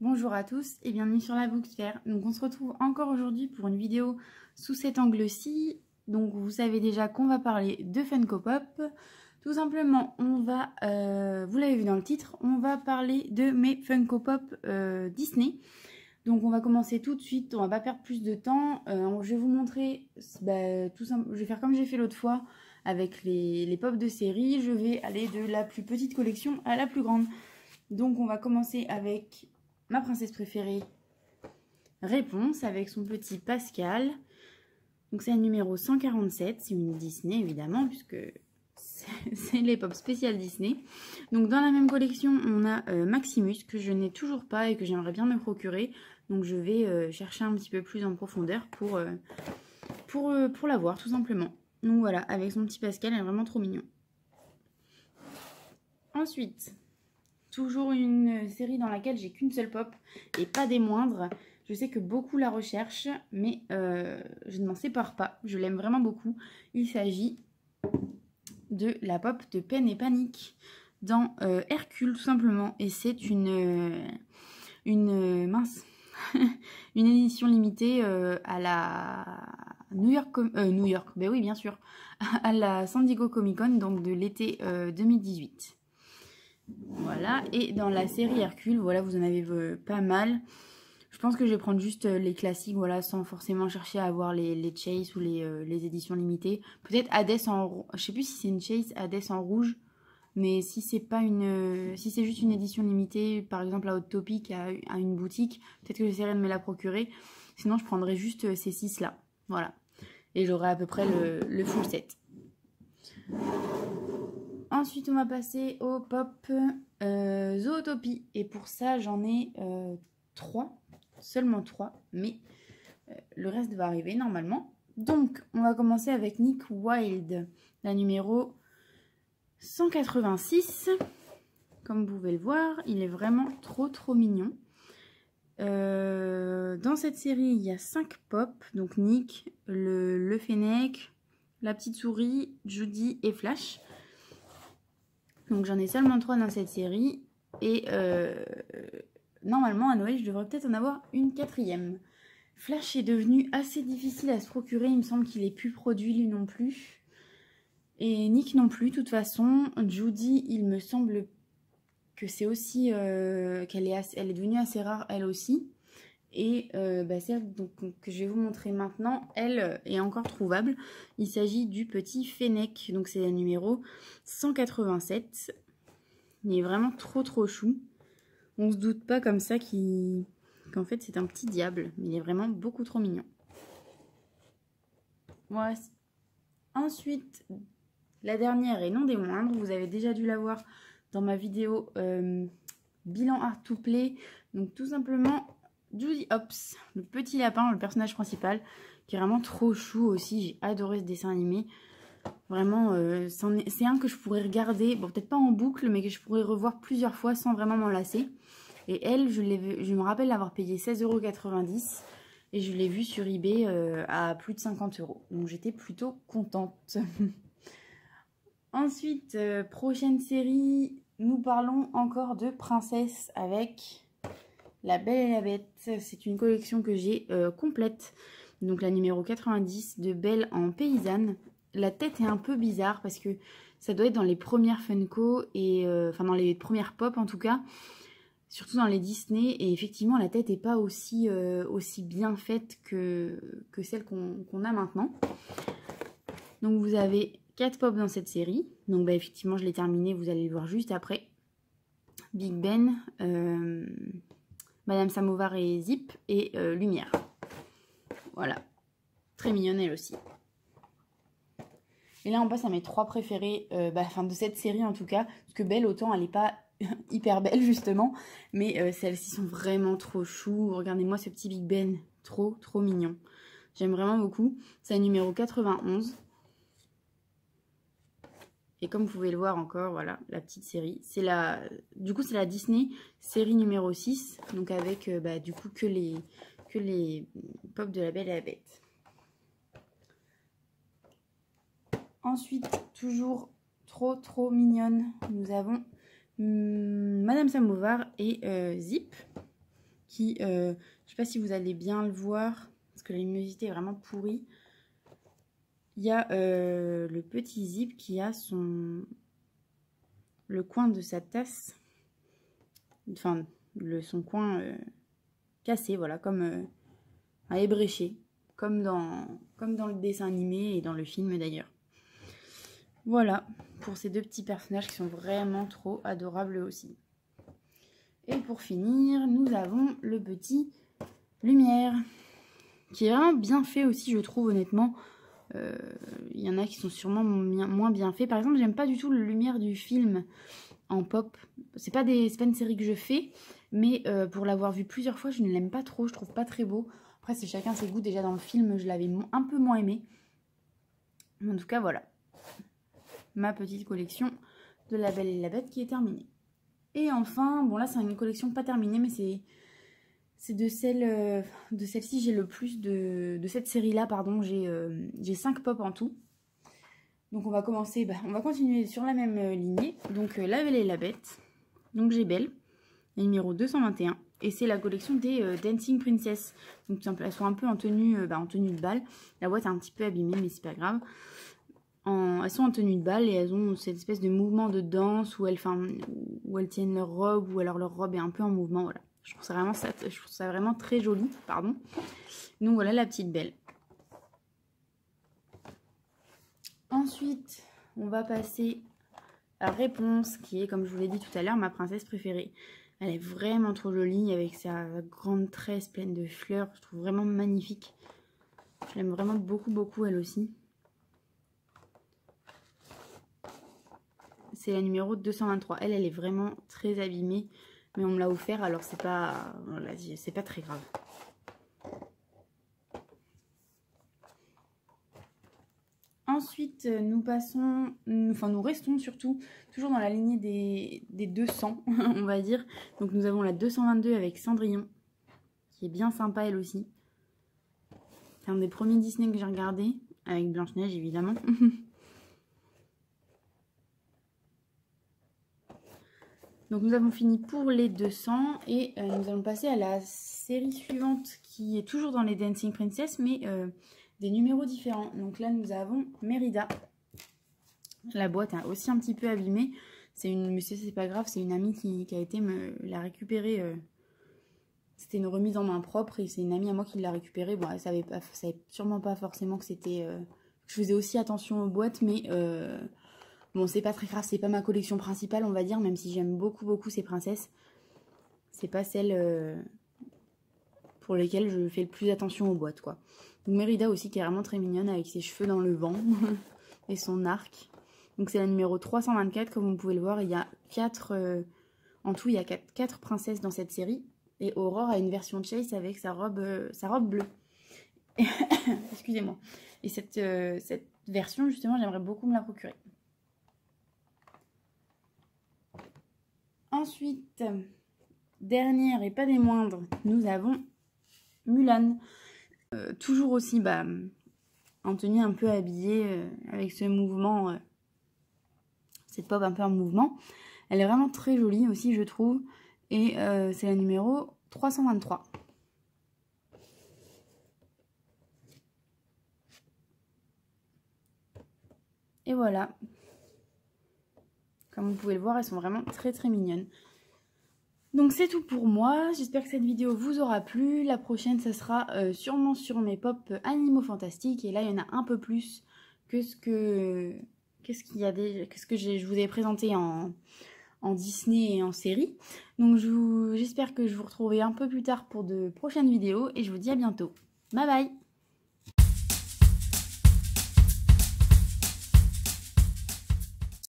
Bonjour à tous et bienvenue sur la Booksphère. Donc on se retrouve encore aujourd'hui pour une vidéo sous cet angle-ci. Donc vous savez déjà qu'on va parler de Funko Pop. Tout simplement, on va, euh, vous l'avez vu dans le titre, on va parler de mes Funko Pop euh, Disney. Donc on va commencer tout de suite, on va pas perdre plus de temps. Euh, je vais vous montrer, bah, tout simple, je vais faire comme j'ai fait l'autre fois avec les, les pop de série. Je vais aller de la plus petite collection à la plus grande. Donc on va commencer avec ma princesse préférée Réponse avec son petit Pascal. Donc c'est le numéro 147, c'est une Disney évidemment puisque c'est les pop spéciales Disney. Donc dans la même collection on a euh, Maximus que je n'ai toujours pas et que j'aimerais bien me procurer. Donc je vais euh, chercher un petit peu plus en profondeur pour, euh, pour, pour l'avoir tout simplement. Donc voilà, avec son petit Pascal, elle est vraiment trop mignon. Ensuite, Toujours une série dans laquelle j'ai qu'une seule pop et pas des moindres. Je sais que beaucoup la recherchent, mais euh, je ne m'en sépare pas. Je l'aime vraiment beaucoup. Il s'agit de la pop de Peine et Panique dans euh, Hercule, tout simplement. Et c'est une, euh, une mince, une édition limitée à la New York, New York, ben oui, bien sûr, à la San Diego Comic Con, donc de l'été 2018. Voilà, et dans la série Hercule, voilà, vous en avez euh, pas mal. Je pense que je vais prendre juste euh, les classiques, voilà, sans forcément chercher à avoir les, les Chase ou les, euh, éditions limitées. Peut-être Hades en... Je sais plus si c'est une Chase, Hades en rouge. Mais si c'est pas une... Si c'est juste une édition limitée, par exemple à Hot Topic, à, une boutique, peut-être que j'essaierai de me la procurer. Sinon, je prendrai juste ces six là Voilà. Et j'aurai à peu près le, le full set. Ensuite, on va passer au pop euh, Zootopie. Et pour ça, j'en ai euh, trois. Seulement trois. Mais euh, le reste va arriver normalement. Donc, on va commencer avec Nick Wilde. La numéro 186. Comme vous pouvez le voir, il est vraiment trop trop mignon. dans cette série, il y a cinq pop. Donc Nick, le, le Fennec, la petite souris, Judy et Flash. Donc j'en ai seulement trois dans cette série. Et euh, normalement à Noël je devrais peut-être en avoir une quatrième. Flash est devenu assez difficile à se procurer. Il me semble qu'il est plus produit lui non plus. Et Nick non plus de toute façon. Judy il me semble que c'est aussi euh, qu'elle est, est devenue assez rare elle aussi. Et euh, bah, celle que je vais vous montrer maintenant, elle est encore trouvable. Il s'agit du petit Fennec, donc c'est le numéro 187. Il est vraiment trop trop chou. On se doute pas comme ça qu'en fait c'est un petit diable, il est vraiment beaucoup trop mignon. Voilà. Ensuite, la dernière et non des moindres, vous avez déjà dû la voir dans ma vidéo euh, bilan art to play. Donc tout simplement Judy Hopps, le petit lapin, le personnage principal, qui est vraiment trop chou aussi. J'ai adoré ce dessin animé. Vraiment, euh, c'est un que je pourrais regarder, bon peut-être pas en boucle, mais que je pourrais revoir plusieurs fois sans vraiment m'en lasser. Et elle, je, me rappelle l'avoir payé 16,90€ et je l'ai vue sur eBay euh, à plus de 50 euros. Donc j'étais plutôt contente. Ensuite, euh, prochaine série, nous parlons encore de princesse avec la Belle et la Bête, c'est une collection que j'ai euh, complète. Donc la numéro 90 de Belle en paysanne. La tête est un peu bizarre parce que ça doit être dans les premières Funko, et euh, enfin dans les premières pop en tout cas. Surtout dans les Disney. Et effectivement la tête n'est pas aussi, euh, aussi bien faite que, que celle qu'on a maintenant. Donc vous avez 4 pop dans cette série. Donc bah, effectivement je l'ai terminé, vous allez le voir juste après. Big Ben, Madame Samovar et Zip et euh, Lumière. Voilà. Très mignonne elle aussi. Et là on passe à mes trois préférés, euh, bah, de cette série en tout cas. Parce que Belle, autant elle n'est pas hyper belle justement. Mais euh, celles-ci sont vraiment trop chou. Regardez-moi ce petit Big Ben. Trop, trop mignon. J'aime vraiment beaucoup. C'est numéro 91. Et comme vous pouvez le voir encore, voilà, la petite série. C'est la, du coup, c'est la Disney série numéro 6. Donc avec, euh, bah, du coup, que les, que les pop de la Belle et la Bête. Ensuite, toujours trop, trop mignonne, nous avons hum, Madame Samovar et euh, Zip. qui, euh, je sais pas si vous allez bien le voir, parce que la luminosité est vraiment pourrie. Il y a euh, le petit zip qui a son le coin de sa tasse, enfin son coin euh, cassé, voilà, comme euh, un ébréché, comme dans, comme dans le dessin animé et dans le film d'ailleurs. Voilà pour ces deux petits personnages qui sont vraiment trop adorables aussi. Et pour finir, nous avons le petit Lumière, qui est vraiment bien fait aussi, je trouve honnêtement. Euh, il y en a qui sont sûrement moins bien faits. Par exemple, j'aime pas du tout le Lumière du film en pop. C'est pas, des, pas une série que je fais, mais euh, pour l'avoir vu plusieurs fois, je ne l'aime pas trop, je trouve pas très beau. Après, c'est chacun ses goûts. Déjà dans le film, je l'avais un peu moins aimé. En tout cas, voilà. Ma petite collection de La Belle et la Bête qui est terminée. Et enfin, bon là, c'est une collection pas terminée, mais c'est... C'est euh, de celle-ci, j'ai le plus de, de cette série-là, pardon, j'ai euh, j'ai 5 pop en tout. Donc on va commencer, bah, on va continuer sur la même lignée. Donc La Belle et la Bête. Donc j'ai Belle numéro 221. Et c'est la collection des euh, Dancing Princess. Donc elles sont un peu en tenue, euh, bah, en tenue de balle. La boîte est un petit peu abîmée, mais c'est pas grave. elles sont en tenue de balle et elles ont cette espèce de mouvement de danse où elles, où elles tiennent leur robe ou alors leur robe est un peu en mouvement. Voilà. Je trouve ça vraiment, très joli. Pardon. Donc voilà la petite belle. Ensuite, on va passer à Réponse, qui est, comme je vous l'ai dit tout à l'heure, ma princesse préférée. Elle est vraiment trop jolie avec sa grande tresse pleine de fleurs. Je trouve vraiment magnifique. Je l'aime vraiment beaucoup, beaucoup elle aussi. C'est la numéro 223. Elle, elle est vraiment très abîmée. Mais on me l'a offert, alors c'est pas, c'est pas très grave. Ensuite, euh, nous passons, enfin nous restons surtout toujours dans la lignée des, des 200, on va dire. Donc nous avons la 222 avec Cendrillon, qui est bien sympa elle aussi. C'est un des premiers Disney que j'ai regardé, avec Blanche-Neige évidemment. Donc nous avons fini pour les 200 et euh, nous allons passer à la série suivante qui est toujours dans les Dancing Princess mais euh, des numéros différents. Donc là, nous avons Mérida. La boîte est aussi un petit peu abîmée. C'est une, mais c'est pas grave, c'est une amie qui, a été me la récupérer. Euh, c'était une remise en main propre et c'est une amie à moi qui l'a récupérée. Bon, elle savait, pas, savait sûrement pas forcément que c'était. Euh, je faisais aussi attention aux boîtes, mais bon, c'est pas très grave. C'est pas ma collection principale, on va dire, même si j'aime beaucoup, beaucoup ces princesses. C'est pas celle pour lesquelles je fais le plus attention aux boîtes, quoi. Donc Mérida aussi qui est vraiment très mignonne avec ses cheveux dans le vent et son arc. Donc c'est la numéro 324 comme vous pouvez le voir. Il y a 4, euh, en tout il y a 4, princesses dans cette série. Et Aurore a une version Chase avec sa robe, euh, sa robe bleue. Excusez-moi. Et cette, euh, cette version justement j'aimerais beaucoup me la procurer. Ensuite, dernière et pas des moindres, nous avons Mulan. Euh, toujours aussi bah, en tenue un peu habillée euh, avec ce mouvement, euh, cette pop un peu en mouvement. Elle est vraiment très jolie aussi je trouve et c'est la numéro 323. Et voilà. Comme vous pouvez le voir, elles sont vraiment très très mignonnes. Donc c'est tout pour moi, j'espère que cette vidéo vous aura plu. La prochaine, ce sera euh, sûrement sur mes pop animaux fantastiques. Et là, il y en a un peu plus que ce que... Je vous ai présenté en, en Disney et en série. Donc j'espère que je vous retrouverai un peu plus tard pour de prochaines vidéos. Et je vous dis à bientôt. Bye bye